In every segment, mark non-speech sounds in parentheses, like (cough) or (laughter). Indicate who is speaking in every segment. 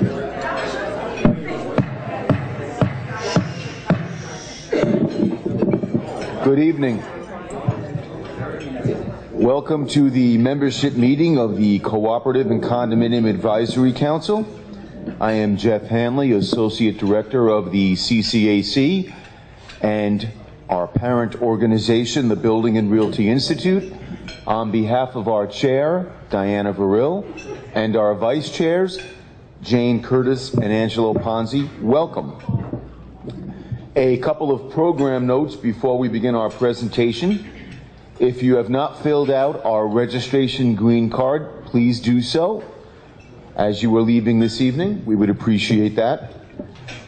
Speaker 1: Good evening. Welcome to the membership meeting of the Cooperative and Condominium Advisory Council. I am Jeff Hanley, Associate Director of the CCAC and our parent organization, the Building and Realty Institute. On behalf of our chair, Diana Verrill, and our vice chairs, Jane Curtis and Angelo Ponzi, welcome. A couple of program notes before we begin our presentation. If you have not filled out our registration green card, please do so as you are leaving this evening. We would appreciate that.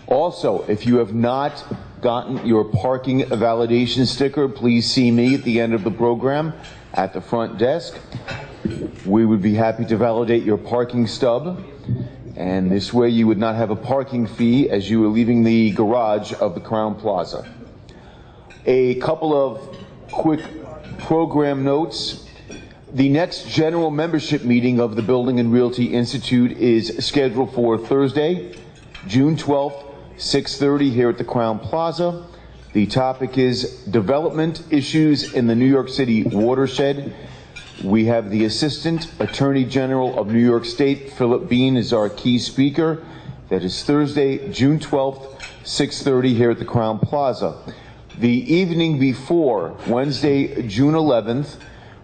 Speaker 1: Also, if you have not gotten your parking validation sticker, please see me at the end of the program at the front desk. We would be happy to validate your parking stub and this way you would not have a parking fee as you were leaving the garage of the Crowne Plaza. A couple of quick program notes. The next general membership meeting of the Building and Realty Institute is scheduled for Thursday, June 12th, 6:30 here at the Crowne Plaza. The topic is development issues in the New York City watershed we have the Assistant Attorney General of New York State, Philip Bean, is our key speaker. That is Thursday, June 12th, 6.30 here at the Crowne Plaza. The evening before, Wednesday, June 11th,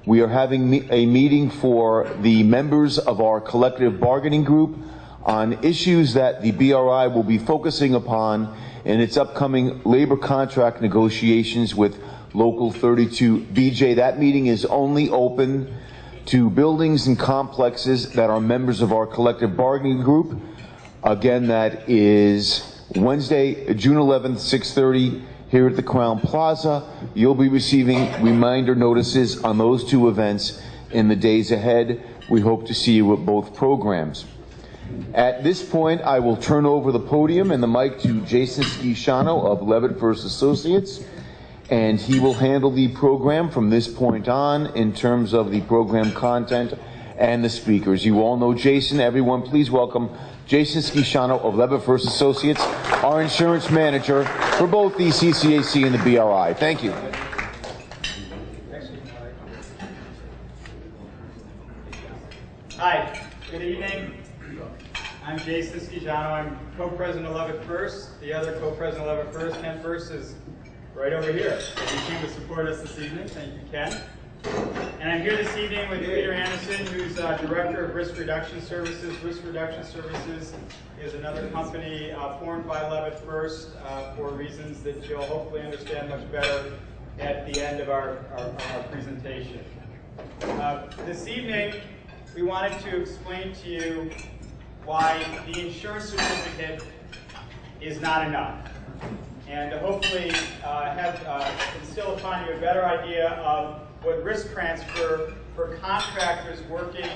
Speaker 1: we are having a meeting for the members of our collective bargaining group on issues that the BRI will be focusing upon in its upcoming labor contract negotiations with Local 32 BJ. That meeting is only open to buildings and complexes that are members of our collective bargaining group. Again, that is Wednesday, June 11th, 6:30 here at the Crowne Plaza. You'll be receiving reminder notices on those two events in the days ahead. We hope to see you at both programs. At this point, I will turn over the podium and the mic to Jason Schiciano of Levitt Fuirst Associates and he will handle the program from this point on in terms of the program content and the speakers. You all know Jason. Everyone, please welcome Jason Schiciano of Levitt Fuirst Associates, our insurance manager for both the CCAC and the BRI. Thank you.
Speaker 2: Hi, good evening. I'm Jason Schiciano. I'm co-president of Levitt Fuirst. The other co-president of Levitt Fuirst, Ken Fuirst, is right over here. You came to support us this evening. Thank you, Ken. And I'm here this evening with Peter Anderson, who's uh, Director of Risk Reduction Services. Risk Reduction Services is another company uh, formed by Levitt Fuirst uh, for reasons that you'll hopefully understand much better at the end of our, our, our presentation. Uh, this evening, we wanted to explain to you why the insurance certificate is not enough and to hopefully uh, have uh, instill upon you a better idea of what risk transfer for contractors working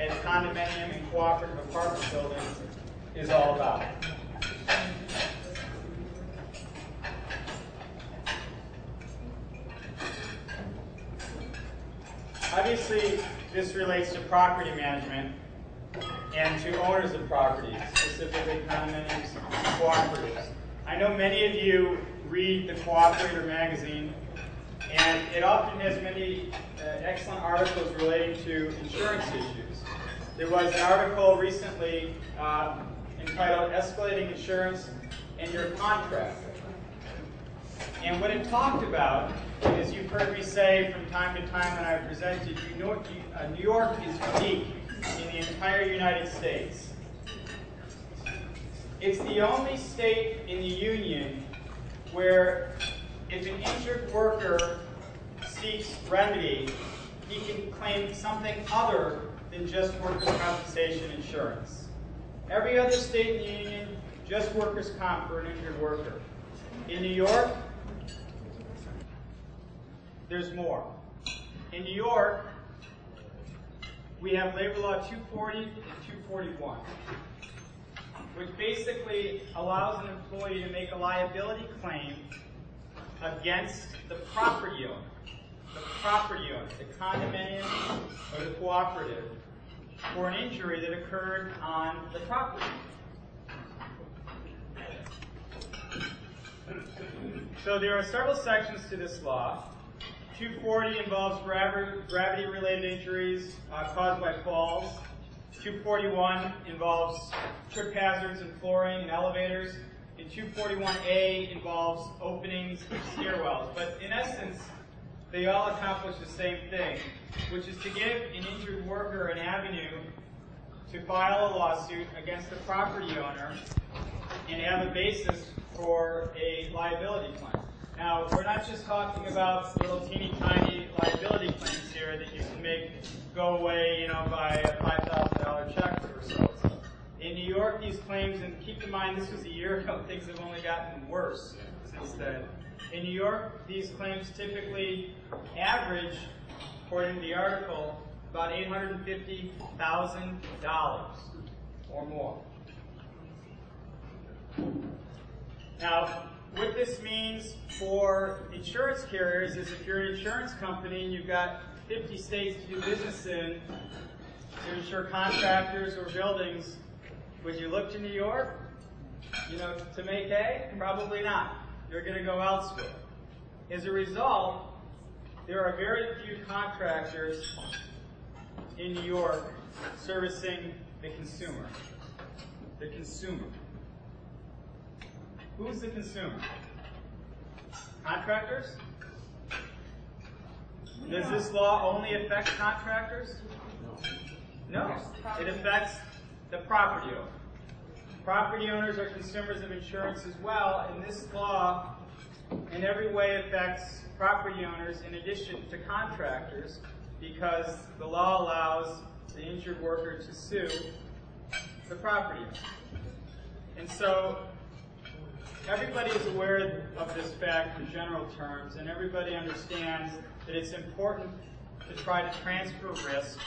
Speaker 2: at condominium and cooperative apartment buildings is all about. Obviously, this relates to property management and to owners of properties, specifically condominiums and cooperatives. I know many of you read the Cooperator magazine, and it often has many uh, excellent articles relating to insurance issues. There was an article recently uh, entitled Escalating Insurance and Your Contract. And what it talked about, as you've heard me say from time to time when I presented, New York, uh, New York is unique in the entire United States. It's the only state in the union where if an injured worker seeks remedy, he can claim something other than just workers' compensation insurance. Every other state in the union, just workers' comp for an injured worker. In New York, there's more. In New York, we have Labor Law 240 and 241 which basically allows an employee to make a liability claim against the property owner. The property owner, the condominium or the cooperative, for an injury that occurred on the property. So there are several sections to this law. 240 involves gravity-related injuries uh, caused by falls. 241 involves trip hazards in flooring and elevators. And 241A involves openings of stairwells. But in essence, they all accomplish the same thing, which is to give an injured worker an avenue to file a lawsuit against the property owner and have a basis for a liability claim. Now, we're not just talking about little teeny tiny liability claims here that you can make go away, you know, by a $5,000 check or so. In New York, these claims, and keep in mind this was a year ago, (laughs) things have only gotten worse since then. In New York, these claims typically average, according to the article, about $850,000 or more. Now, what this means for insurance carriers is if you're an insurance company and you've got 50 states to do business in to insure contractors or buildings, would you look to New York? You know, to make hay? Probably not. You're going to go elsewhere. As a result, there are very few contractors in New York servicing the consumer. The consumer. Who's the consumer? Contractors? Does this law only affect contractors? No. It affects the property owner. Property owners are consumers of insurance as well, and this law in every way affects property owners in addition to contractors because the law allows the injured worker to sue the property owner. And so everybody is aware of this fact in general terms, and everybody understands that it's important to try to transfer risk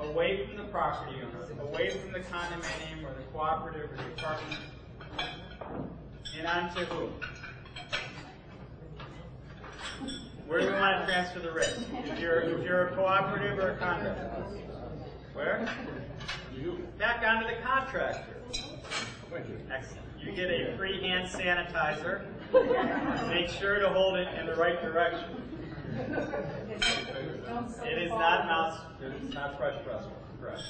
Speaker 2: away from the property owner, away from the condominium or the cooperative or the apartment, and onto who? Where do we want to transfer the risk? If you're, if you're a cooperative or a condo? Where? You. Back onto the contractor. Thank you. Excellent. You get a free hand sanitizer. Make sure to hold it in the right direction. It is not mouse, it's not fresh press Correct.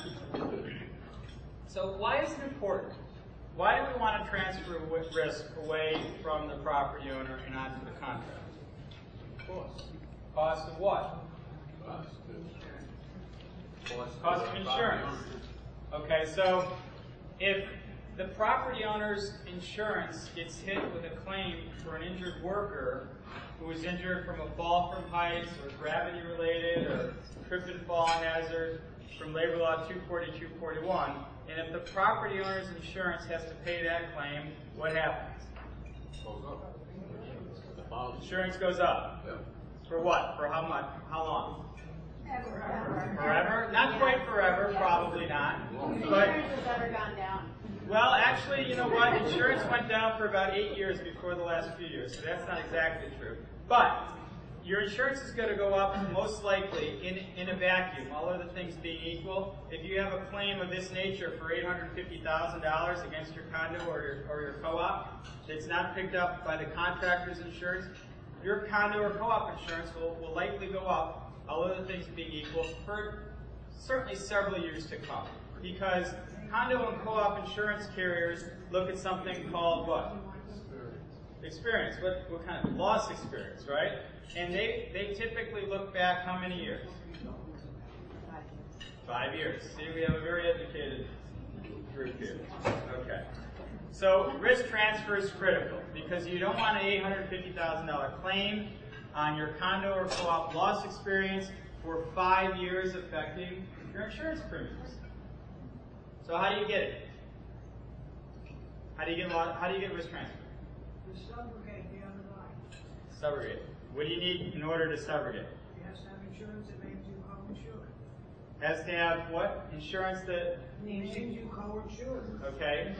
Speaker 2: So why is it important? Why do we want to transfer risk away from the property owner and onto the contractor? Cost. Cost of what? Cost of insurance. Okay, so if the property owner's insurance gets hit with a claim for an injured worker who was injured from a fall from heights or gravity related or trip and fall hazard from Labor Law 240, 241, and if the property owner's insurance has to pay that claim, what happens? Goes up. Insurance goes up. For what? For how much? How long?
Speaker 3: Forever.
Speaker 2: Forever? Not quite forever, probably not. But
Speaker 3: Insurance has ever gone down.
Speaker 2: Well, actually, you know what? Insurance went down for about eight years before the last few years, so that's not exactly true. But your insurance is going to go up most likely in, in a vacuum, all other things being equal. If you have a claim of this nature for $850,000 against your condo or your, or your co-op that's not picked up by the contractor's insurance, your condo or co-op insurance will, will likely go up, all other things being equal, for certainly several years to come. Because condo and co-op insurance carriers look at something called what? Experience. What, what kind of loss experience, right? And they, they typically look back how many years? Five years. See, we have a very educated group here. Okay. So risk transfer is critical because you don't want an $850,000 claim on your condo or co-op loss experience for five years affecting your insurance premiums. So how do you get it? How do you get how do you get risk transfer?
Speaker 4: The subrogate the other line.
Speaker 2: Subrogate. What do you need in order to subrogate?
Speaker 4: He has to have insurance that names you co-insured.
Speaker 2: Has to have what? Insurance that
Speaker 4: Names you co-insured.
Speaker 2: okay.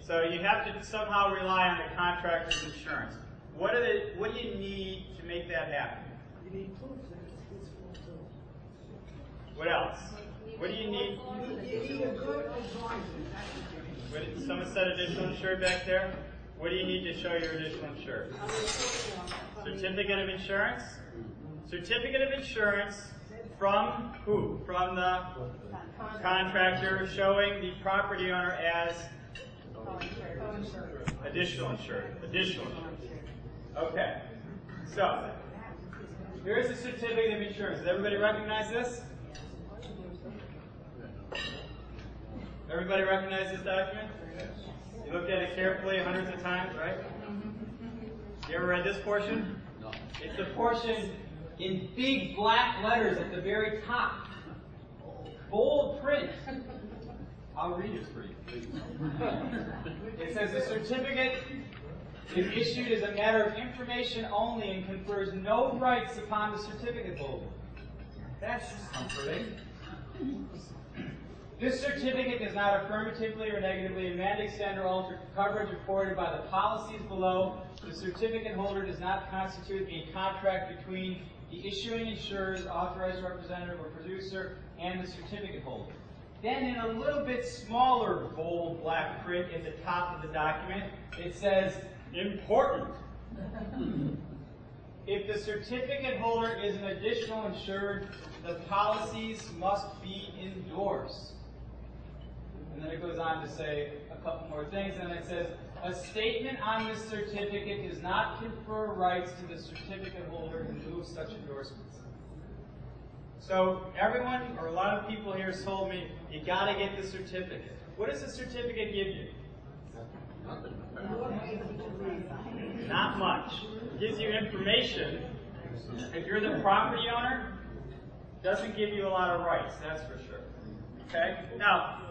Speaker 2: So you have to somehow rely on the contractor's insurance. What are the what do you need to make that happen?
Speaker 4: You need proof that it's.
Speaker 2: What else? What do you need?
Speaker 4: What
Speaker 2: said additional insured back there? What do you need to show your additional insured? Certificate of insurance? Certificate of insurance from who? From the contractor showing the property owner as additional insured. Additional insured. Okay. So, here's the certificate of insurance. Does everybody recognize this? Everybody recognize this document? You looked at it carefully hundreds of times, right? You ever read this portion? No. It's the portion in big black letters at the very top. Bold print. I'll read it for you. It says the certificate is issued as a matter of information only and confers no rights upon the certificate holder. That's comforting. This certificate does not affirmatively or negatively amend, extend, or alter coverage afforded by the policies below. The certificate holder does not constitute a contract between the issuing insurer's authorized representative or producer and the certificate holder. Then in a little bit smaller bold black print at the top of the document, it says, important. (laughs) If the certificate holder is an additional insured, the policies must be endorsed. And then it goes on to say a couple more things, and it says, a statement on this certificate does not confer rights to the certificate holder in lieu of such endorsements. So everyone, or a lot of people here told me, you gotta get the certificate. What does the certificate give you? Not much. It gives you information. If you're the property owner, doesn't give you a lot of rights, that's for sure. Okay? Now,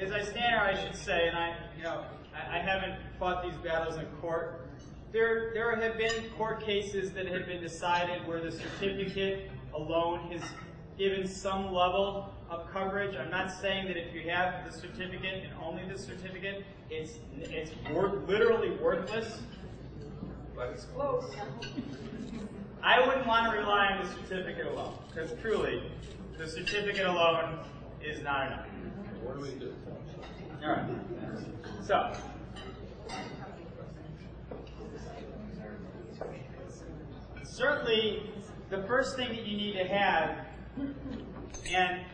Speaker 2: as I stand here, I should say, and I, you know, I, I haven't fought these battles in court. There, there have been court cases that have been decided where the certificate alone has given some level of coverage. I'm not saying that if you have the certificate and only the certificate, it's it's literally worthless, but it's close. I wouldn't want to rely on the certificate alone, because truly, the certificate alone is not enough.
Speaker 5: What do we do?
Speaker 2: All right. So. Certainly, the first thing that you need to have, and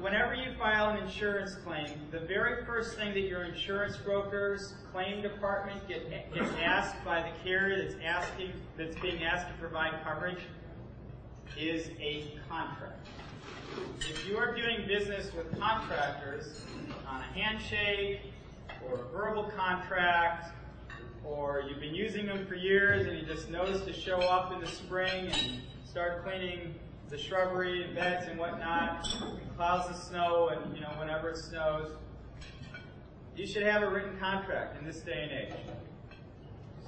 Speaker 2: whenever you file an insurance claim, the very first thing that your insurance broker's claim department get, gets asked by the carrier that's asking that's being asked to provide coverage is a contract. If you are doing business with contractors on a handshake or a verbal contract, or you've been using them for years and you just notice to show up in the spring and start cleaning the shrubbery and beds and whatnot, and clouds of snow and you know whenever it snows, you should have a written contract in this day and age.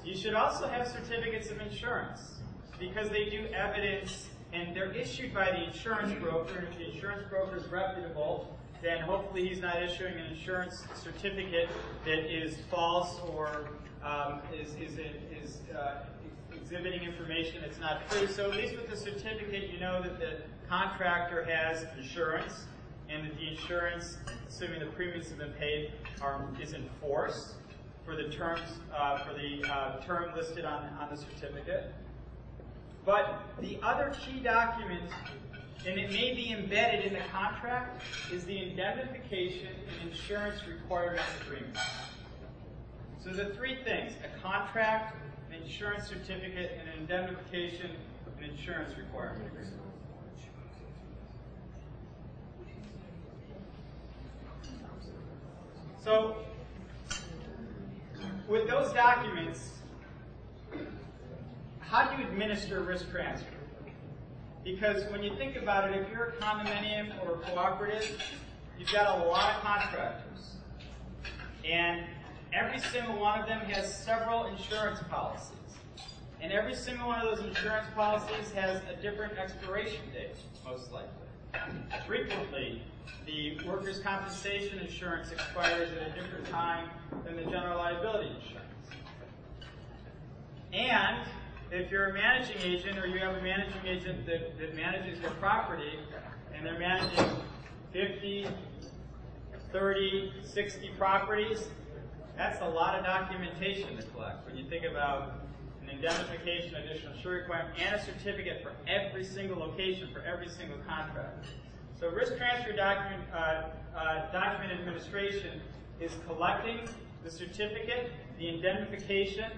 Speaker 2: You should also have certificates of insurance because they do evidence and they're issued by the insurance broker. And if the insurance broker is reputable, then hopefully he's not issuing an insurance certificate that is false or um, is, is, is uh, exhibiting information that's not true. So at least with the certificate, you know that the contractor has insurance and that the insurance, assuming the premiums have been paid, are, is in force for the terms uh, for the uh, term listed on, on the certificate. But the other key document, and it may be embedded in the contract, is the indemnification and insurance requirements agreement. So the three things, a contract, an insurance certificate, and an indemnification and insurance requirement agreement. So, with those documents, how do you administer risk transfer? Because when you think about it, if you're a condominium or a cooperative, you've got a lot of contractors. And every single one of them has several insurance policies. And every single one of those insurance policies has a different expiration date, most likely. Frequently, the workers' compensation insurance expires at a different time than the general liability insurance. And if you're a managing agent or you have a managing agent that, that manages your property and they're managing 50, 30, 60 properties, That's a lot of documentation to collect when you think about an indemnification, additional insurance requirement, and a certificate for every single location, for every single contract. So risk transfer document, uh, uh, document administration is collecting the certificate, the indemnification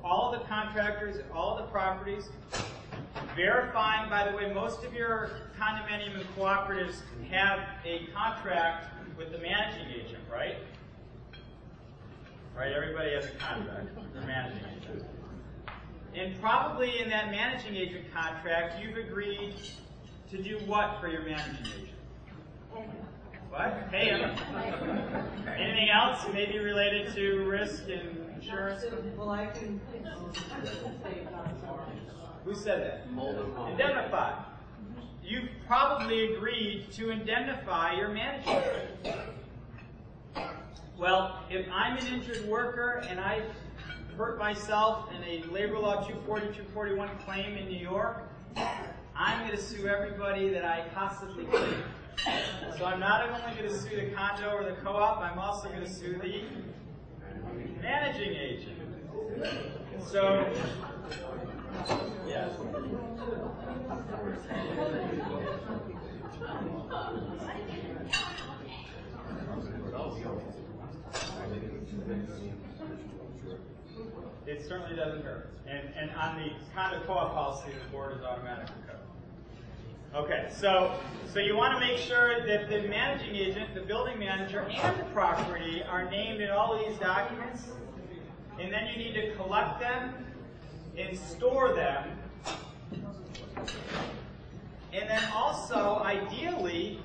Speaker 2: for all the contractors and all the properties, verifying, by the way, most of your condominium and cooperatives have a contract with the managing agent, right? Right, everybody has a contract with the managing agent. And probably in that managing agent contract, you've agreed to do what for your managing agent? What? Pay him. (laughs) Anything else maybe related to risk and insurance?
Speaker 4: Well, I can, say about.
Speaker 2: Who said that? Indemnify. You've probably agreed to indemnify your managing agent. Well, if I'm an injured worker and I hurt myself in a labor law 240, 241 claim in New York, I'm going to sue everybody that I possibly can. So I'm not only going to sue the condo or the co-op, I'm also going to sue the managing agent. So, yes. It certainly doesn't hurt. And, and on the kind of co-op policy, the board is automatically covered. Okay, so, so you want to make sure that the managing agent, the building manager, and the property are named in all of these documents. And then you need to collect them and store them. And then also, ideally,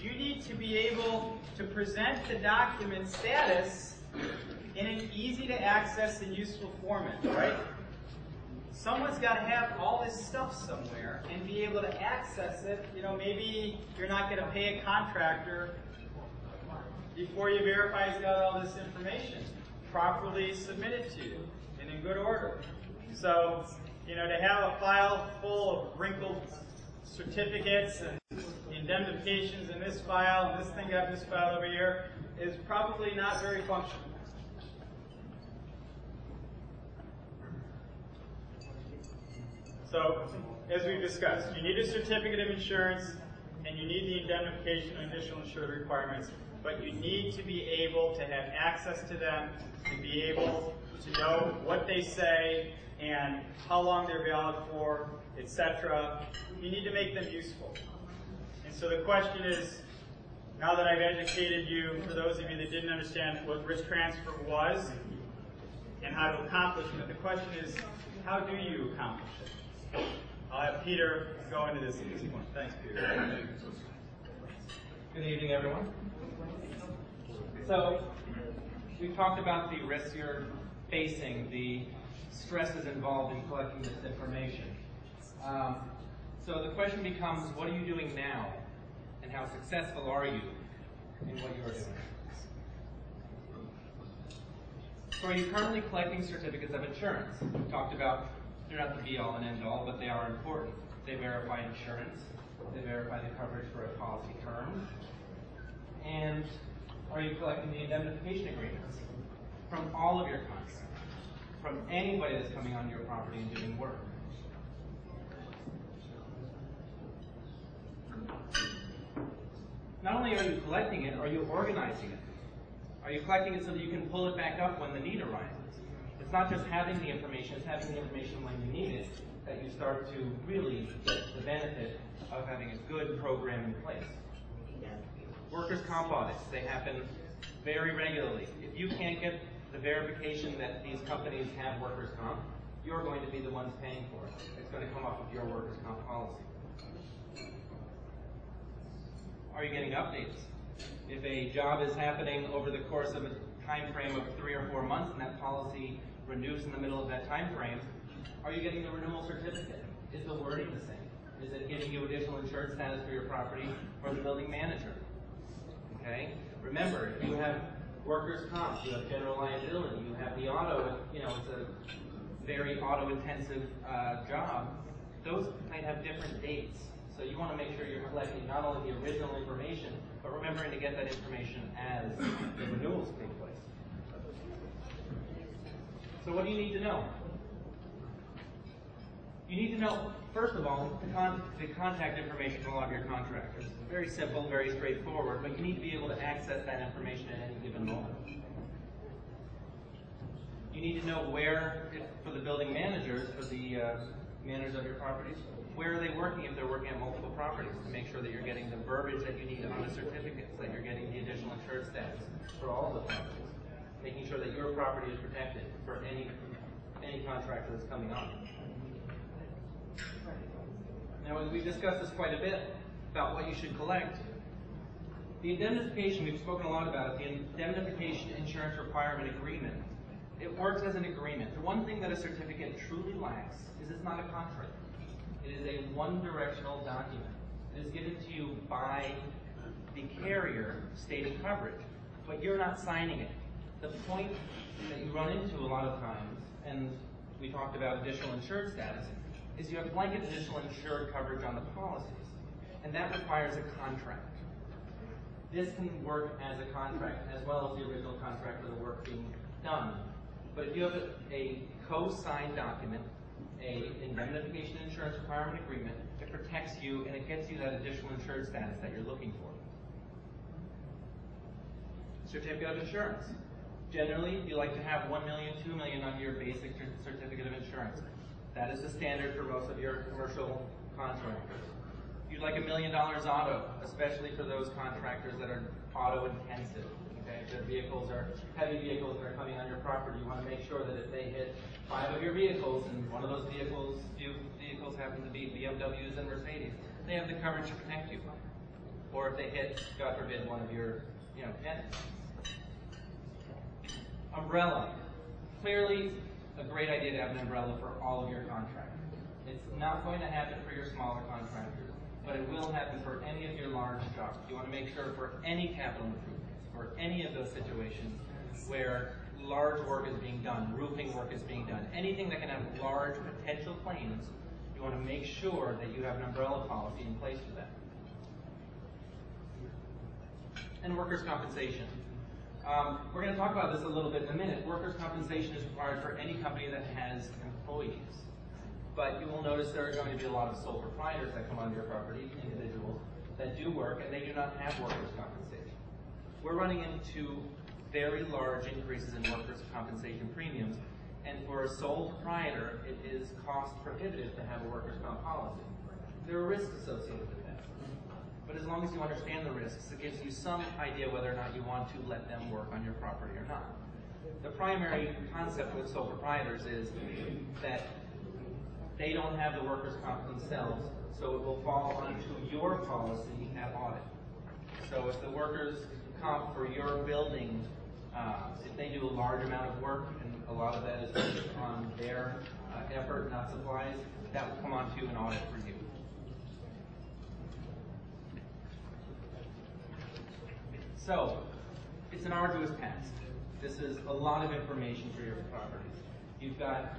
Speaker 2: you need to be able to present the document status in an easy to access and useful format, right? Someone's got to have all this stuff somewhere and be able to access it. You know, maybe you're not going to pay a contractor before you verify he's got all this information properly submitted to you and in good order. So, you know, to have a file full of wrinkled certificates and indemnifications in this file and this thing got this file over here is probably not very functional. So, as we've discussed, you need a certificate of insurance and you need the indemnification and additional insured requirements, but you need to be able to have access to them, to be able to know what they say and how long they're valid for, etc. You need to make them useful. And so the question is, now that I've educated you, for those of you that didn't understand what risk transfer was and how to accomplish it, the question is, how do you accomplish it? I'll have Peter go into this this point. Thanks, Peter.
Speaker 5: Good evening, everyone. So, we've talked about the risks you're facing, the stresses involved in collecting this information. Um, so the question becomes, what are you doing now? And how successful are you in what you're doing? So are you currently collecting certificates of insurance? We talked about they're not the be-all and end-all, but they are important. They verify insurance. They verify the coverage for a policy term. And are you collecting the indemnification agreements from all of your contracts, from anybody that's coming on your property and doing work? Not only are you collecting it, are you organizing it? Are you collecting it so that you can pull it back up when the need arises? It's not just having the information, it's having the information when you need it that you start to really get the benefit of having a good program in place. Workers' comp audits, they happen very regularly. If you can't get the verification that these companies have workers' comp, you're going to be the ones paying for it. It's going to come off of your workers' comp policy. Are you getting updates? If a job is happening over the course of a time frame of three or four months and that policy renews in the middle of that time frame, are you getting the renewal certificate? Is the wording the same? Is it giving you additional insurance status for your property or the building manager? Okay? Remember, you have workers' comp, you have general liability, you have the auto, you know, it's a very auto-intensive uh, job, those might have different dates. So you want to make sure you're collecting not only the original information, but remembering to get that information as the renewals place. So what do you need to know? You need to know, first of all, the, con- the contact information for all of your contractors. Very simple, very straightforward, but you need to be able to access that information at any given moment. You need to know where, if, for the building managers, for the uh, managers of your properties, where are they working if they're working on multiple properties to make sure that you're getting the verbiage that you need on the certificates, that you're getting the additional insured status for all the properties, making sure that your property is protected for any any contractor that's coming on. Now, as we've discussed this quite a bit about what you should collect. The indemnification, we've spoken a lot about the indemnification insurance requirement agreement. It works as an agreement. The one thing that a certificate truly lacks is it's not a contract. It is a one-directional document. It is given to you by the carrier stating coverage, but you're not signing it. The point that you run into a lot of times, and we talked about additional insured status, is you have blanket additional insured coverage on the policies, and that requires a contract. This can work as a contract as well as the original contract for the work being done. But if you have a, a co-signed document, a indemnification insurance requirement agreement, it protects you and it gets you that additional insured status that you're looking for. Certificate of insurance. Generally, you like to have 1 million, 2 million on your basic certificate of insurance. That is the standard for most of your commercial contractors. You'd like a million dollars auto, especially for those contractors that are auto intensive. Okay, if their vehicles are heavy vehicles that are coming on your property, you want to make sure that if they hit five of your vehicles and one of those vehicles, few vehicles happen to be BMWs and Mercedes, they have the coverage to protect you. Or if they hit, God forbid, one of your, you know, tenants. Umbrella. Clearly, a great idea to have an umbrella for all of your contractors. It's not going to happen for your smaller contractors, but it will happen for any of your large jobs. You want to make sure for any capital improvements, for any of those situations where large work is being done, roofing work is being done, anything that can have large potential claims, you want to make sure that you have an umbrella policy in place for that. And workers' compensation. Um, we're going to talk about this a little bit in a minute. Workers' compensation is required for any company that has employees. But you will notice there are going to be a lot of sole proprietors that come onto your property, individuals that do work, and they do not have workers' compensation. We're running into very large increases in workers' compensation premiums, and for a sole proprietor, it is cost prohibitive to have a workers' comp policy. There are risks associated with that. But as long as you understand the risks, it gives you some idea whether or not you want to let them work on your property or not. The primary concept with sole proprietors is that they don't have the workers' comp themselves, so it will fall onto your policy at audit. So if the workers' comp for your building, uh, if they do a large amount of work, and a lot of that is based on their uh, effort, not supplies, that will come onto an audit for you. So, it's an arduous task. This is a lot of information for your properties. You've got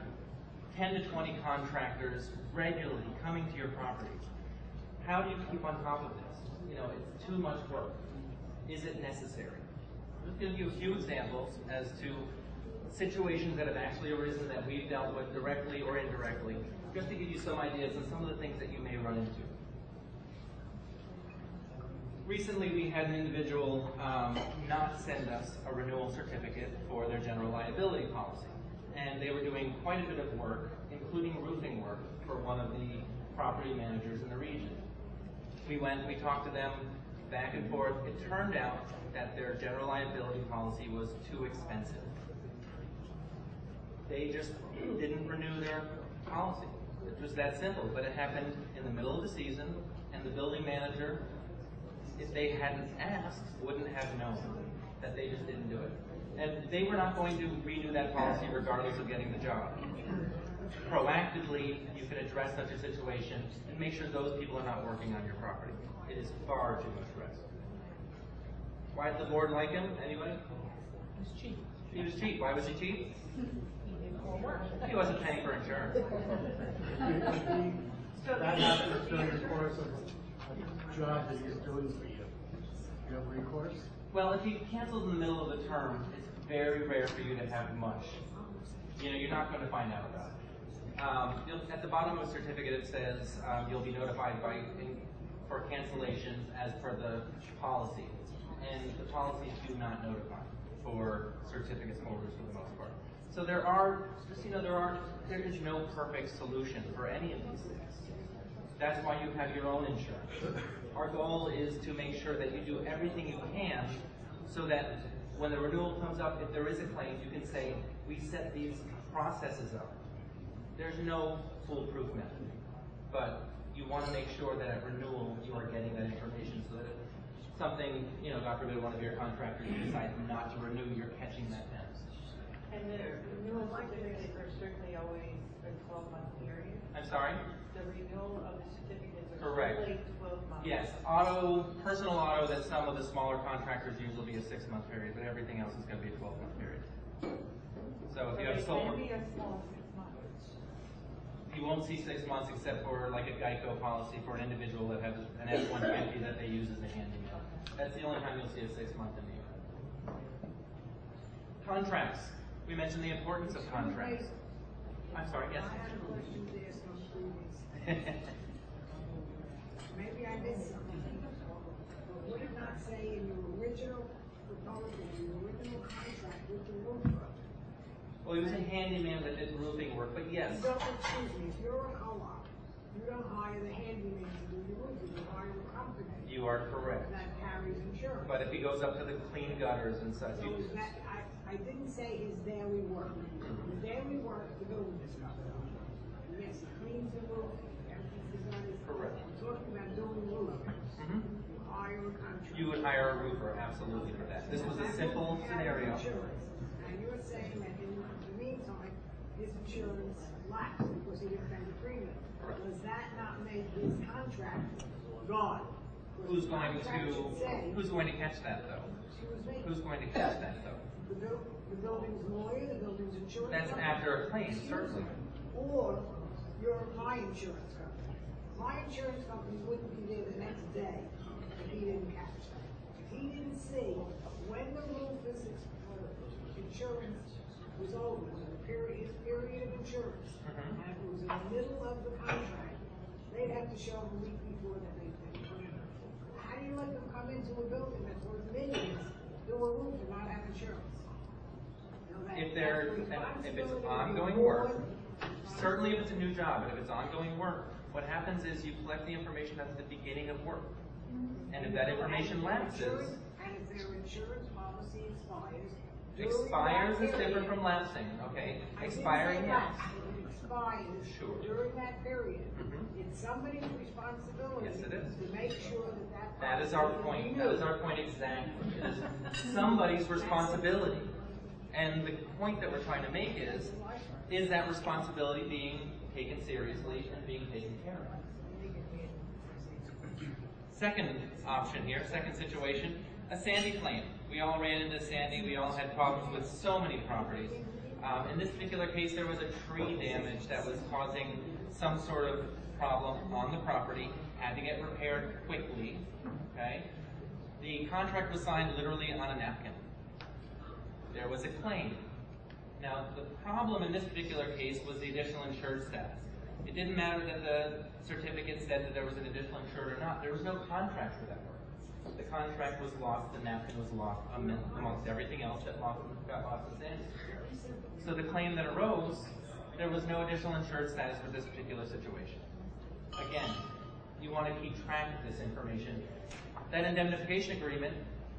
Speaker 5: 10 to 20 contractors regularly coming to your properties. How do you keep on top of this? You know, it's too much work. Is it necessary? I'll just gonna give you a few examples as to situations that have actually arisen that we've dealt with directly or indirectly, just to give you some ideas of some of the things that you may run into. Recently, we had an individual um, not send us a renewal certificate for their general liability policy. And they were doing quite a bit of work, including roofing work, for one of the property managers in the region. We went, we talked to them back and forth. It turned out that their general liability policy was too expensive. They just didn't renew their policy. It was that simple, but it happened in the middle of the season, and the building manager if they hadn't asked, wouldn't have known that they just didn't do it. And they were not going to renew that policy regardless of getting the job. Proactively, you can address such a situation and make sure those people are not working on your property. It is far too much risk. Why did the board like him? Anybody? He was cheap. He was cheap. Why was he cheap? He wasn't paying for insurance. (laughs) (laughs)
Speaker 4: That happens during the course of a job that doing for you. You have recourse?
Speaker 5: Well, if he cancels in the middle of the term, it's very rare for you to have much. You know, you're not going to find out about it. Um, at the bottom of the certificate, it says um, you'll be notified by in, for cancellations as per the policy, and the policies do not notify for certificates holders for the most part. So there are, just you know, there are there is no perfect solution for any of these things. That's why you have your own insurance. Our goal is to make sure that you do everything you can so that when the renewal comes up, if there is a claim, you can say, we set these processes up. There's no foolproof method, but you want to make sure that at renewal, you are getting that information so that if something, you know, God forbid, one of your contractors decides not to renew, you're catching that then.
Speaker 6: And the renewal certificates are strictly always a twelve month period?
Speaker 5: I'm sorry?
Speaker 6: The renewal of the
Speaker 5: Correct.
Speaker 6: strictly twelve months?
Speaker 5: Yes, auto, personal auto, that some of the smaller contractors use will be a six-month period, but everything else is gonna be a twelve-month period. So if you have
Speaker 6: So
Speaker 5: sole,
Speaker 6: can be a small six months?
Speaker 5: you won't see six months except for like a Geico policy for an individual that has an F-150 that they use as a handyman. That's the only time you'll see a six-month in the year. Contracts, we mentioned the importance of contracts. I'm sorry, yes?
Speaker 7: I had a question to ask. (laughs) Maybe I missed something. Would it not say in your original proposal, your original contract with the roofer?
Speaker 5: Well, he was a handyman that did roofing work, but yes,
Speaker 7: So, excuse me, if you're a co-op, you don't hire the handyman to do your roofing, you hire a company
Speaker 5: you are correct.
Speaker 7: that carries insurance.
Speaker 5: But if he goes up to the clean gutters and such,
Speaker 7: So is that, I, I didn't say his daily work. The daily work, the building inspector. Yes, he cleans the roof, everything's done.
Speaker 5: Correct.
Speaker 7: I'm talking about doing roofing.
Speaker 5: Mhm.
Speaker 7: You hire a contractor.
Speaker 5: you would hire a roofer, absolutely, for that. This was a simple scenario.
Speaker 7: And you're saying that in the meantime, his insurance lapsed because he didn't pay the premium.
Speaker 5: Correct.
Speaker 7: Does that not make his contract gone?
Speaker 5: Who's going to,
Speaker 7: say-
Speaker 5: who's going to catch that though?
Speaker 7: Excuse me?
Speaker 5: Who's going to catch that though?
Speaker 7: The buil- the building's lawyer, the building's insurance.
Speaker 5: That's
Speaker 7: company.
Speaker 5: after a claim,
Speaker 7: Excuse
Speaker 5: certainly.
Speaker 7: Or you're my insurance. My insurance company wouldn't be there the next day if he didn't catch it. If he didn't see when the roof is, uh, insurance was over, the period, his period of insurance,
Speaker 5: Mhm.
Speaker 7: and it was in the middle of the contract, they'd have to show him a week before that they paid. How do you let them come into a building that's worth millions, do a roof and not have insurance? That-
Speaker 5: If they're, if it's
Speaker 7: responsibility of the
Speaker 5: ongoing work, certainly if it's a new job, but if it's ongoing work, what happens is you collect the information at the beginning of work. And if that information lapses,
Speaker 7: if their insurance policy expires.
Speaker 5: expires is different from lapsing, okay?
Speaker 7: I didn't say
Speaker 5: Expiring,
Speaker 7: lapse, expires
Speaker 5: Sure.
Speaker 7: during that period.
Speaker 5: Mhm.
Speaker 7: It's somebody's responsibility.
Speaker 5: Yes, it is.
Speaker 7: To make sure that that.
Speaker 5: That is our point, that is our point exactly. It is somebody's responsibility. And the point that we're trying to make is, is that responsibility being taken seriously and being taken care of? Second option here, second situation, a Sandy claim. We all ran into Sandy, we all had problems with so many properties. Um, in this particular case, there was a tree damage that was causing some sort of problem on the property, had to get repaired quickly, okay? The contract was signed literally on a napkin. There was a claim. Now, the problem in this particular case was the additional insured status. It didn't matter that the certificate said that there was an additional insured or not. There was no contract for that work. The contract was lost, the napkin was lost um, amongst everything else that got lost in Sandy. So the claim that arose, there was no additional insured status for this particular situation. Again, you want to keep track of this information. That indemnification agreement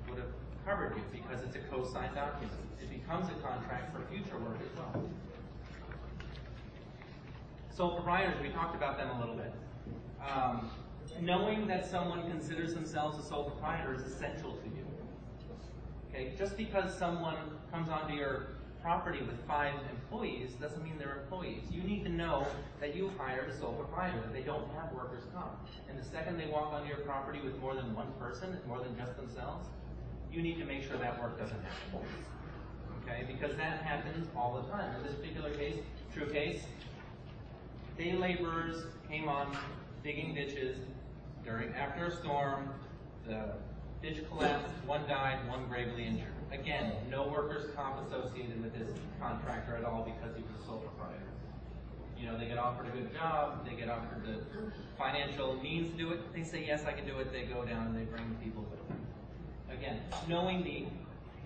Speaker 5: would have covered you because it's a co-signed document. It becomes a contract for future work as well. Sole proprietors, we talked about them a little bit. Um, knowing that someone considers themselves a sole proprietor is essential to you. Okay, just because someone comes onto your property with five employees doesn't mean they're employees. You need to know that you hired a sole proprietor, they don't have workers' comp. And the second they walk onto your property with more than one person, more than just themselves, you need to make sure that work doesn't happen. Okay, because that happens all the time. In this particular case, true case, day laborers came on digging ditches during after a storm. The Ditch collapsed, one died, one gravely injured. Again, no workers' comp associated with this contractor at all because he was a sole proprietor. You know, they get offered a good job, they get offered the financial means to do it, they say, yes, I can do it, they go down and they bring people. Again, knowing the,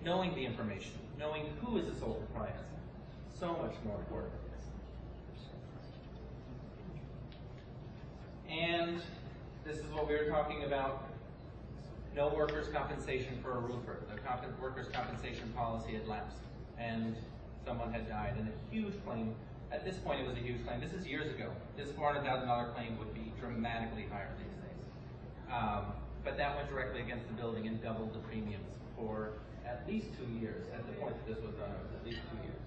Speaker 5: knowing the information, knowing who is the sole proprietor, so much more important. And this is what we were talking about, no workers' compensation for a roofer. The comp- workers' compensation policy had lapsed, and someone had died, and a huge claim. At this point, it was a huge claim. This is years ago. This $400,000 claim would be dramatically higher these days. Um, but that went directly against the building and doubled the premiums for at least two years. At the point that this was done, at least two years.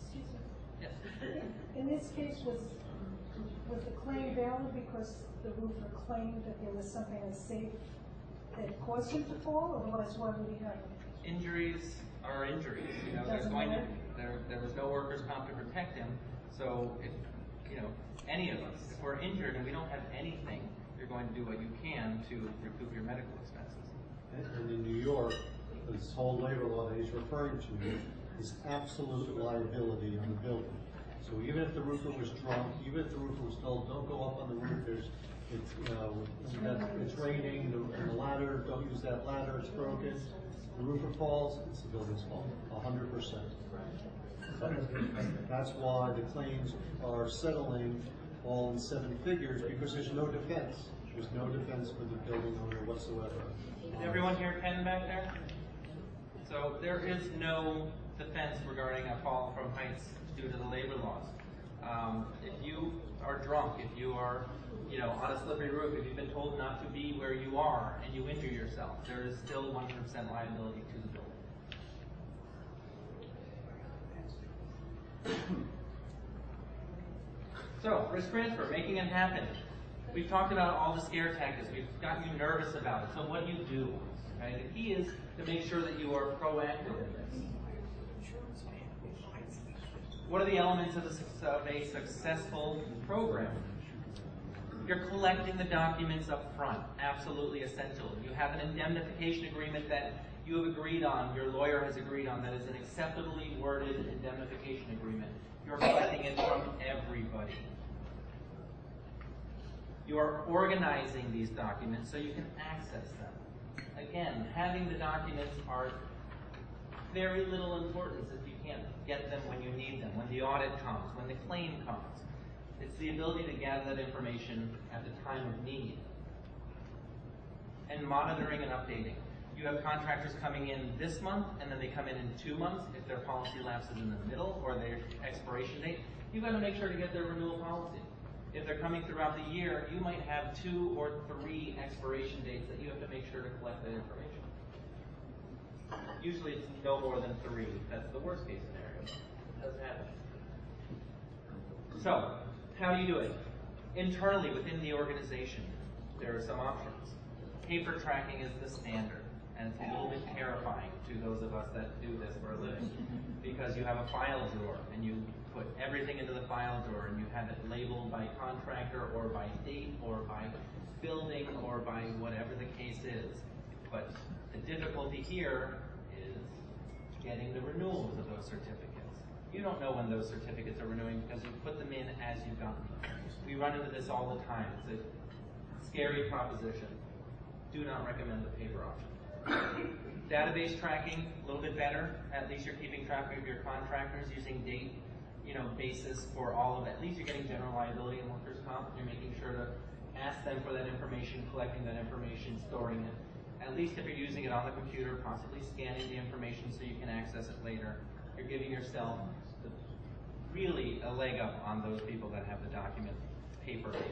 Speaker 8: Excuse me.
Speaker 5: Yes.
Speaker 8: In this case, was, was the claim valid because the roofer claimed that there was something unsafe that caused him to fall, or was what really happened?
Speaker 5: injuries are injuries. You know, there's going to, there, there was no workers' comp to protect him. So if, you know, any of us, if we're injured and we don't have anything, you're going to do what you can to recoup your medical expenses.
Speaker 4: And in New York, this whole labor law that he's referring to is absolute liability on the building. So even if the roofer was drunk, even if the roofer was told, don't go up on the roof, there's, it's, you know, that- it's raining, the, and the ladder, don't use that ladder, it's broken. The roofer falls, it's the building's fault, hundred percent. That's why the claims are settling all in seven figures, because there's no defense. There's no defense for the building owner whatsoever.
Speaker 5: Is everyone here Ken back there? So there is no defense regarding a fall from heights due to the labor laws. Um, if you are drunk, if you are, you know, on a slippery roof, if you've been told not to be where you are and you injure yourself, there is still 100% liability to the building. So, risk transfer, making it happen. We've talked about all the scare tactics. We've gotten you nervous about it. So what do you do? Okay? The key is to make sure that you are proactive in this. What are the elements of a, of a successful program? You're collecting the documents up front, absolutely essential. You have an indemnification agreement that you have agreed on, your lawyer has agreed on, that is an acceptably worded indemnification agreement. You're collecting it from everybody. You are organizing these documents so you can access them. Again, having the documents are very little importance if you can't get them when you need them, when the audit comes, when the claim comes. It's the ability to gather that information at the time of need. And monitoring and updating. You have contractors coming in this month, and then they come in in two months if their policy lapses in the middle or their expiration date. You've got to make sure to get their renewal policy. If they're coming throughout the year, you might have two or three expiration dates that you have to make sure to collect that information. Usually it's no more than three. That's the worst case scenario. It doesn't happen. So, how do you do it? Internally within the organization, there are some options. Paper tracking is the standard, and it's a little bit terrifying to those of us that do this for a living, (laughs) because you have a file drawer, and you put everything into the file drawer, and you have it labeled by contractor, or by date, or by building, or by whatever the case is. But the difficulty here is getting the renewals of those certificates. You don't know when those certificates are renewing because you put them in as you've gotten them. We run into this all the time. It's a scary proposition. Do not recommend the paper option. Database tracking, a little bit better. At least you're keeping track of your contractors using date, you know, basis for all of it. At least you're getting general liability and workers' comp. You're making sure to ask them for that information, collecting that information, storing it. At least if you're using it on the computer, possibly scanning the information so you can access it later. You're giving yourself the, really a leg up on those people that have the document paper-based.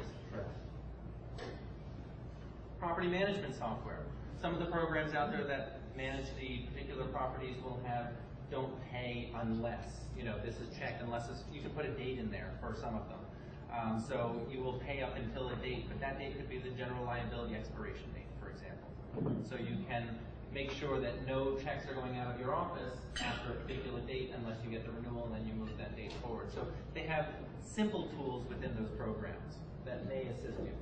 Speaker 5: Property management software. Some of the programs out there that manage the particular properties will have don't pay unless, you know, this is checked unless it's, you can put a date in there for some of them. Um, so you will pay up until a date, but that date could be the general liability expiration date, for example. So you can make sure that no checks are going out of your office after a particular date unless you get the renewal and then you move that date forward. So they have simple tools within those programs that may assist you.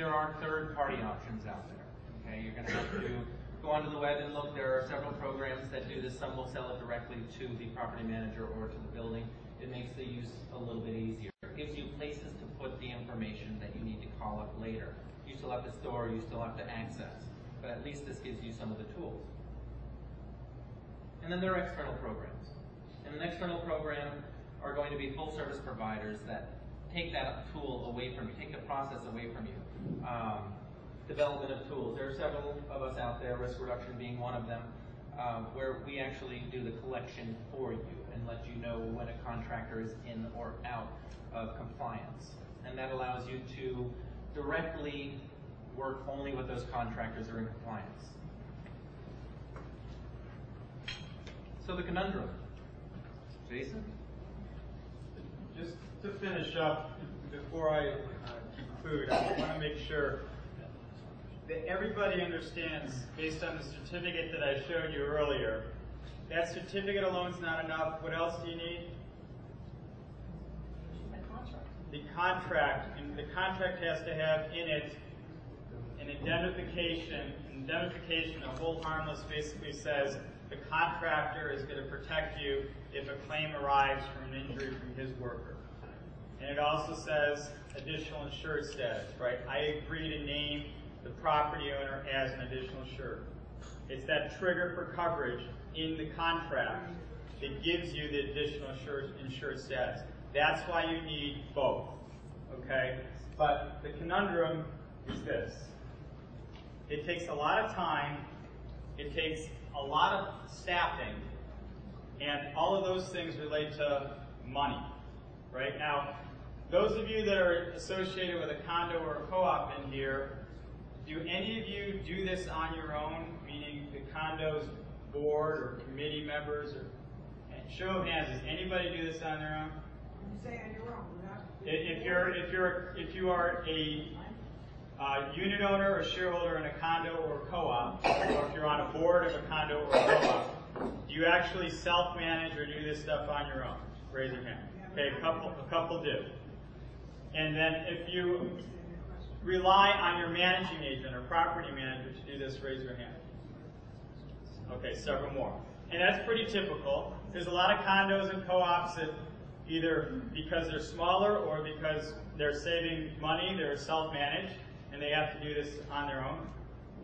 Speaker 5: There are third-party options out there. Okay, you're going to have to go onto the web and look. There are several programs that do this. Some will sell it directly to the property manager or to the building. It makes the use a little bit easier. It gives you places to put the information that you need to call up later. You still have to store, you still have to access, but at least this gives you some of the tools. And then there are external programs. And an external program are going to be full service providers that take that tool away from you, take the process away from you. Um, development of tools. There are several of us out there, risk reduction being one of them, um, where we actually do the collection for you and let you know when a contractor is in or out of compliance. And that allows you to directly work only with those contractors that are in compliance. So the conundrum. Jason?
Speaker 2: Just to finish up, before I uh, conclude, I want to make sure that everybody understands, based on the certificate that I showed you earlier, that certificate alone is not enough. What else do you need? The contract, and the contract has to have in it an indemnification. Indemnification, a hold harmless, basically says the contractor is going to protect you if a claim arrives from an injury from his worker. And it also says additional insured status, right? I agree to name the property owner as an additional insured. It's that trigger for coverage in the contract that gives you the additional insured, status. That's why you need both, okay? But the conundrum is this. It takes a lot of time, it takes a lot of staffing, and all of those things relate to money, right? Now, those of you that are associated with a condo or a co-op in here, do any of you do this on your own, meaning the condo's board or committee members? Or show of hands, does anybody do this on their own?
Speaker 7: You say on your own.
Speaker 2: If you're if you're if you are a uh, unit owner or shareholder in a condo or co-op, or if you're on a board of a condo or a co-op, do you actually self-manage or do this stuff on your own? Raise your hand. Okay, a couple a couple do. And then if you rely on your managing agent or property manager to do this, raise your hand. Okay, several more. And that's pretty typical. There's a lot of condos and co-ops that either because they're smaller or because they're saving money, they're self-managed, and they have to do this on their own.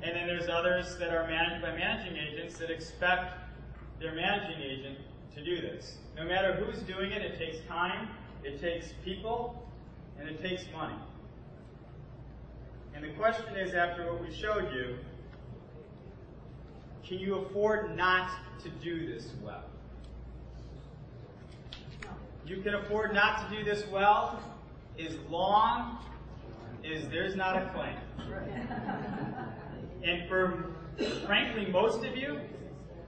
Speaker 2: And then there's others that are managed by managing agents that expect their managing agent to do this. No matter who's doing it, it takes time, it takes people, and it takes money. And the question is, after what we showed you, can you afford not to do this well? You can afford not to do this well as long as there's not a claim. And for, frankly, most of you,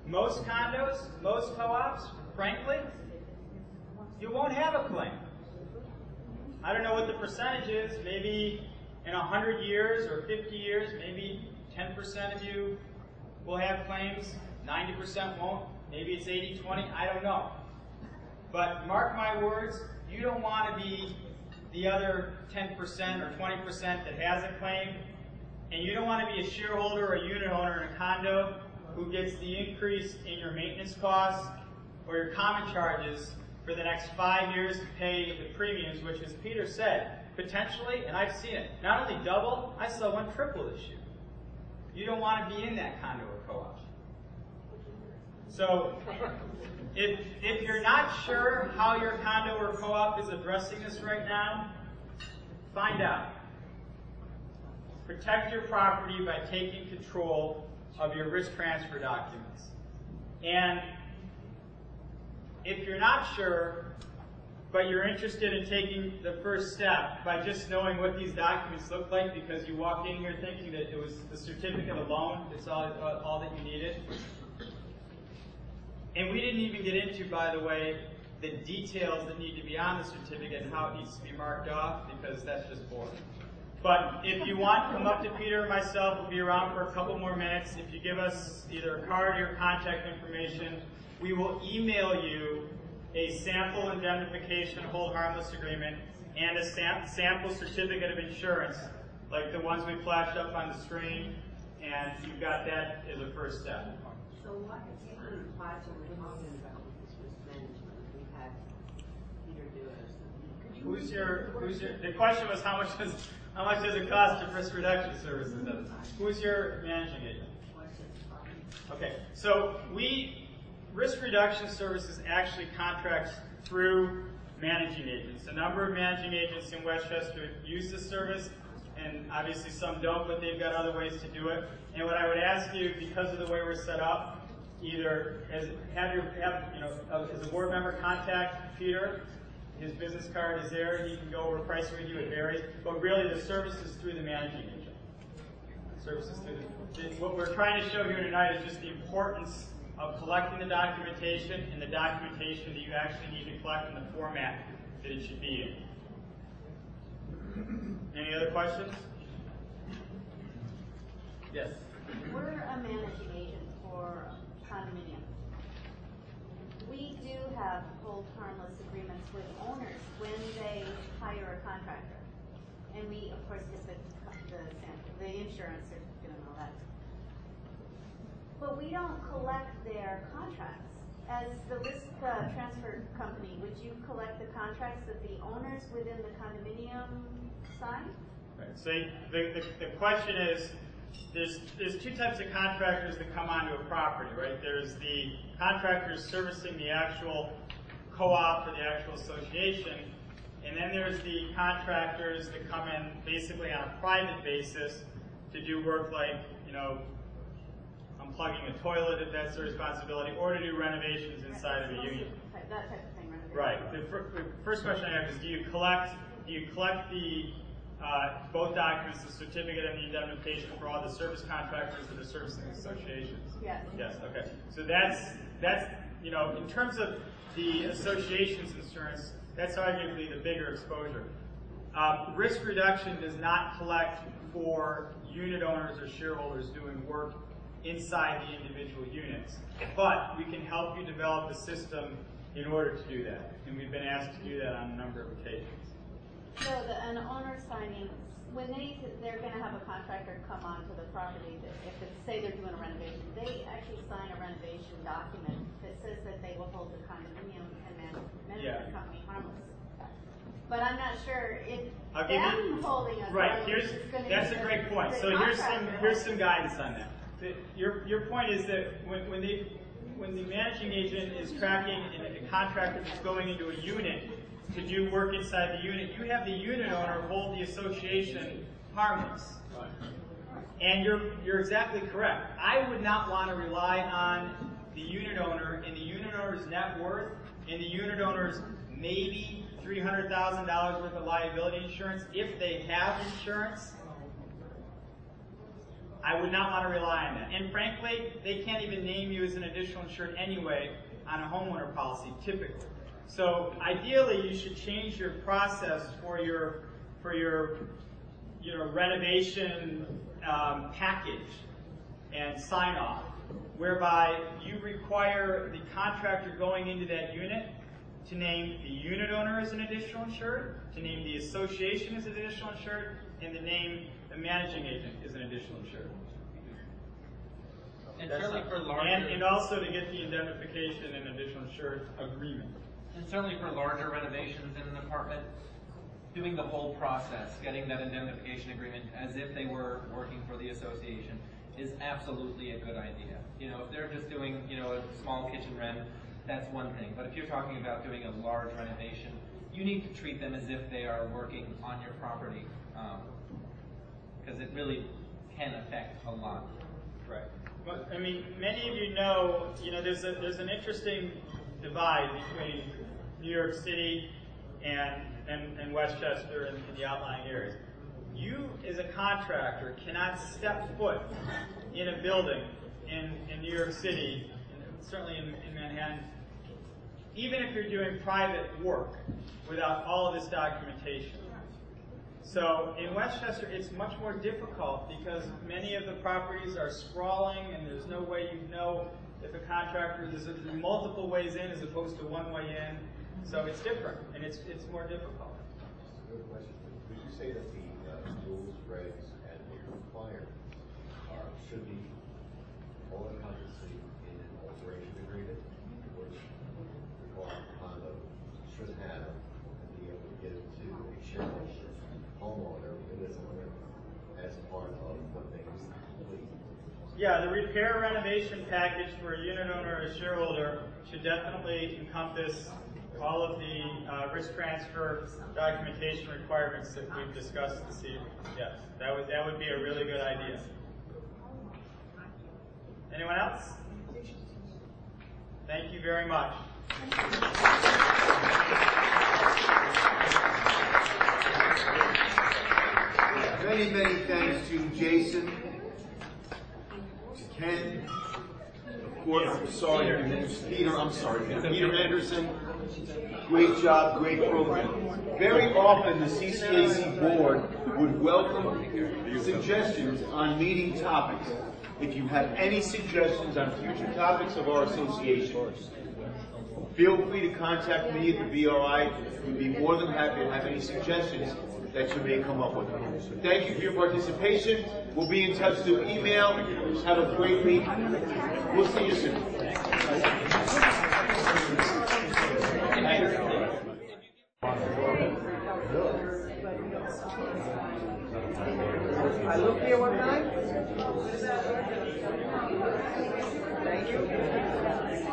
Speaker 2: most condos, most co-ops, frankly, you won't have a claim. I don't know what the percentage is, maybe in 100 years or 50 years, maybe 10% of you will have claims, 90% won't, maybe it's 80-20, I don't know. But mark my words, you don't want to be the other 10% or 20% that has a claim, and you don't want to be a shareholder or a unit owner in a condo who gets the increase in your maintenance costs or your common charges for the next five years to pay the premiums, which, as Peter said, potentially, and I've seen it, not only double, I saw one triple this year. You don't want to be in that condo or co-op. So, if, if you're not sure how your condo or co-op is addressing this right now, find out. Protect your property by taking control of your risk transfer documents. And if you're not sure, but you're interested in taking the first step by just knowing what these documents look like because you walked in here thinking that it was the certificate alone, it's all, all that you needed. And we didn't even get into, by the way, the details that need to be on the certificate and how it needs to be marked off because that's just boring. But if you want, come up to Peter or myself. We'll be around for a couple more minutes. If you give us either a card or your contact information, we will email you a sample indemnification hold harmless agreement and a sam sample certificate of insurance like the ones we flashed up on the screen, and you've got that as a first step.
Speaker 6: So what exactly applies to we're talking about with this risk management? We had Peter do it. Could you
Speaker 2: Who's your,
Speaker 6: the
Speaker 2: who's your, the question was how much does, how much does it cost to risk reduction services? Who's your managing agent?
Speaker 6: It?
Speaker 2: Okay, so we, risk reduction services actually contracts through managing agents. A number of managing agents in Westchester use this service, and obviously some don't, but they've got other ways to do it. And what I would ask you, because of the way we're set up, either as, have your, have, you know, uh, as a board member, contact Peter. His business card is there, he can go over pricing with you, it varies, but really the service is through the managing agent services through the, what we're trying to show here tonight is just the importance of collecting the documentation and the documentation that you actually need to collect in the format that it should be in. Any other questions? Yes.
Speaker 3: We're a managing agent for condominiums. We do have hold harmless agreements with owners when they hire a contractor. And we, of course, get the, the, the insurance and all that. But we don't collect their contracts. As the risk uh, transfer company, would you collect the contracts that the owners within the condominium sign?
Speaker 2: Right. So the, the, the question is, there's, there's two types of contractors that come onto a property, right? There's the contractors servicing the actual co-op or the actual association, and then there's the contractors that come in basically on a private basis to do work like, you know, unplugging a toilet if that's their responsibility, or to do renovations inside of a unit.
Speaker 3: type- That type of thing, right?
Speaker 2: Right. The, fir- the first question I have is, do you collect, do you collect the, uh, both documents, the certificate and the indemnification for all the service contractors that are servicing associations?
Speaker 3: Yes.
Speaker 2: Yes, okay. So that's, that's, you know, in terms of the association's insurance, that's arguably the bigger exposure. Um, risk reduction does not collect for unit owners or shareholders doing work inside the individual units. But we can help you develop a system in order to do that. And we've been asked to do that on a number of occasions.
Speaker 3: So the, an owner signing, when they, they're gonna have a contractor come onto the property, that if it's, say they're doing a renovation, they actually sign a renovation document that says that they will hold the condominium and man-
Speaker 2: Yeah.
Speaker 3: company harmless. But I'm not sure if
Speaker 2: I'll give you-
Speaker 3: holding us
Speaker 2: Right, here's, that's a great point. So here's some, here's some guidance on that. Your, your point is that when, the managing agent is tracking and a contractor that's going into a unit to do work inside the unit, you have the unit owner hold the association harmless. And you're, you're exactly correct. I would not want to rely on the unit owner and the unit owner's net worth and the unit owner's maybe $300,000 worth of liability insurance if they have insurance. I would not want to rely on that. And frankly, they can't even name you as an additional insured anyway on a homeowner policy typically. So ideally, you should change your process for your for your you know renovation um, package and sign off, whereby you require the contractor going into that unit to name the unit owner as an additional insured, to name the association as an additional insured, and to name the managing agent as an additional insured.
Speaker 5: And certainly for larger.
Speaker 2: And, and also to get the indemnification and additional insured agreement.
Speaker 5: And certainly for larger renovations in an apartment, doing the whole process, getting that indemnification agreement as if they were working for the association is absolutely a good idea. You know, if they're just doing, you know, a small kitchen rent, that's one thing. But if you're talking about doing a large renovation, you need to treat them as if they are working on your property, um, because it really can affect a lot.
Speaker 2: Right. But, I mean, many of you know, you know, there's a, there's an interesting divide between New York City and, and, and Westchester and, and the outlying areas. You, as a contractor, cannot step foot in a building in, in New York City, and certainly in, in Manhattan, even if you're doing private work, without all of this documentation. So in Westchester, it's much more difficult because many of the properties are sprawling and there's no way you know if a contractor, there's, multiple ways in as opposed to one way in. So it's different and it's, it's more difficult.
Speaker 9: Good question. Would you say that the uh, rules, regs, and requirements are, should be all encompassing in an alteration agreement, which Department of Condo should have and be able to give to homeowner, as part of.
Speaker 2: Yeah, the repair renovation package for a unit owner or shareholder should definitely encompass all of the uh, risk transfer documentation requirements that we've discussed this evening. Yes, that would, that would be a really good idea. Anyone else? Thank you very much.
Speaker 1: Many, many thanks to Jason, to Ken, of course, I'm sorry, Peter, I'm sorry, Peter Anderson. Great job, great program. Very often, the CCAC board would welcome suggestions on meeting topics. If you have any suggestions on future topics of our association, feel free to contact me at the BRI. We'd be more than happy to have any suggestions that you may come up with. Thank you for your participation. We'll be in touch through email. Have a great week. We'll see you soon.
Speaker 10: I looked here one time. Thank you.